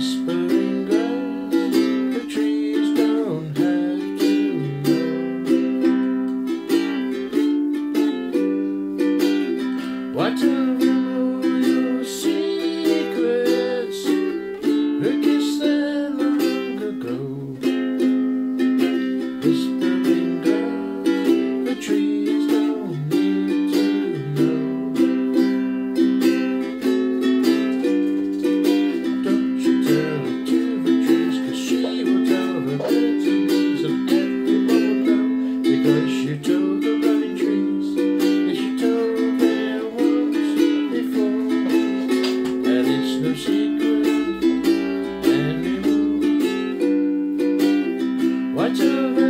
whisper. It's no secret anymore. Why tell